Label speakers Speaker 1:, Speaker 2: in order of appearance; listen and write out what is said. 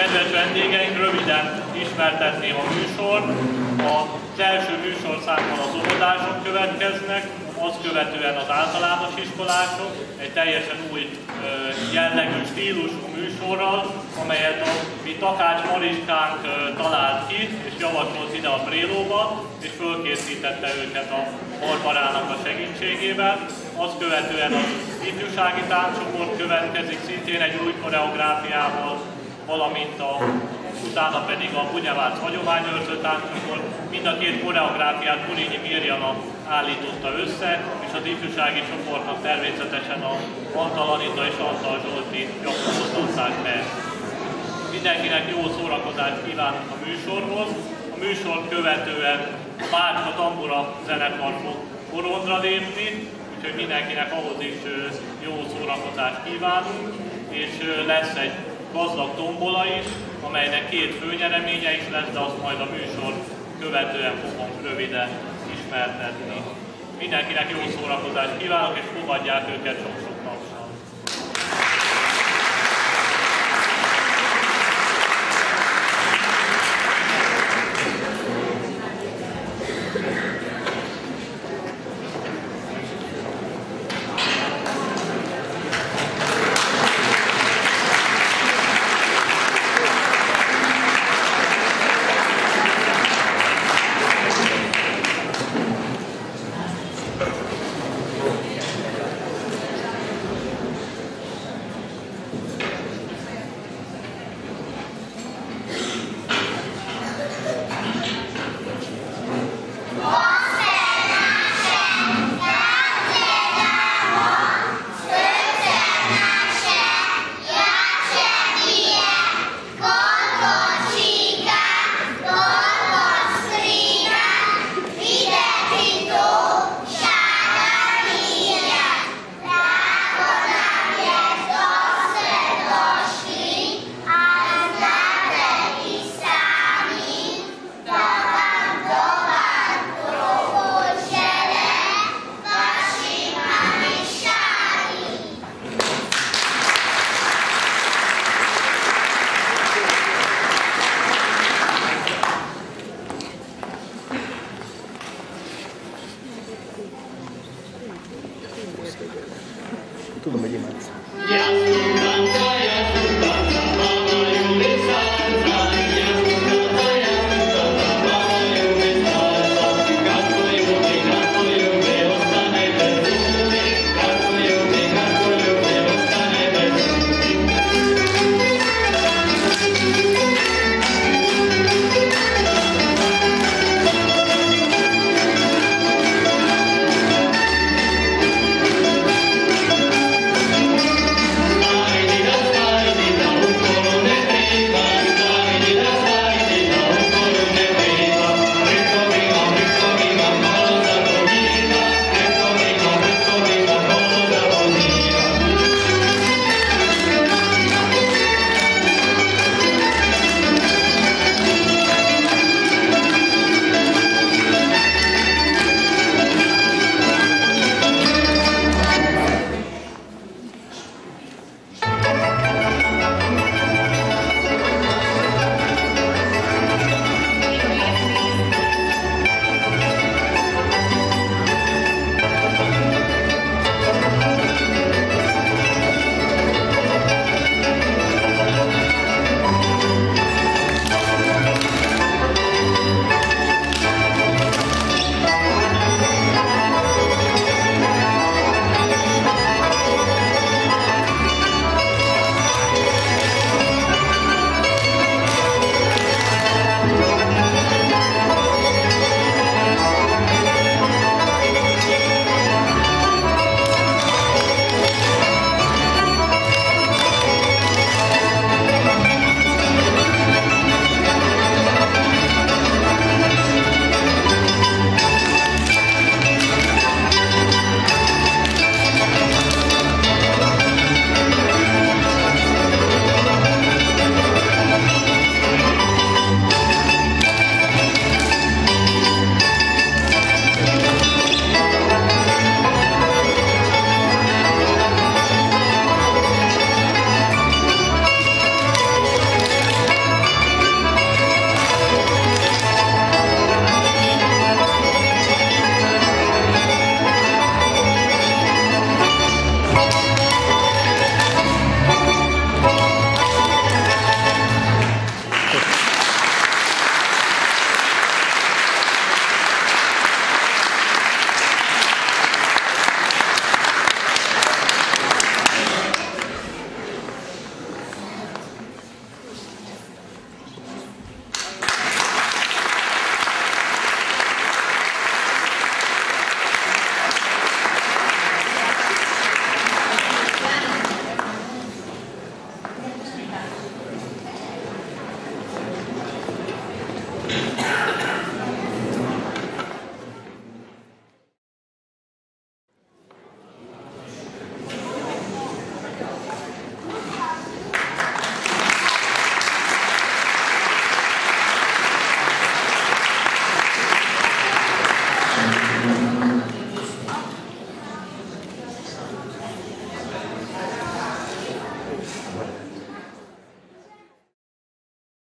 Speaker 1: Kedves vendégeink, röviden ismertetném a műsor. Az első műsorszámmal az óvodások következnek, azt követően az általános iskolások, egy teljesen új jellegű stílusú műsorral, amelyet a mi Takács Mariskánk talált ki, és javasolt ide a Prélóba, és fölkészítette őket a Barbarának a segítségével. Azt követően az ifjúsági tánccsoport következik szintén egy új koreográfiával, valamint a utána pedig a Bunyavác hagyományőrző tánccsoport. Mind a két koreográfiát Kurínyi Mirjana állította össze, és az ifjúsági csoportnak természetesen a Antal Anita és Antal Zsolti gyakorlották be. Mindenkinek jó szórakozást kívánunk a műsorhoz. A műsor követően Bárka Tambura zenekar fog porondra lépni, úgyhogy mindenkinek ahhoz is jó szórakozást kívánunk, és lesz egy gazdag tombola is, amelynek két főnyereménye is lesz, de azt majd a műsor követően fogom röviden ismertetni. Mindenkinek jó szórakozást kívánok, és fogadják őket sok-sok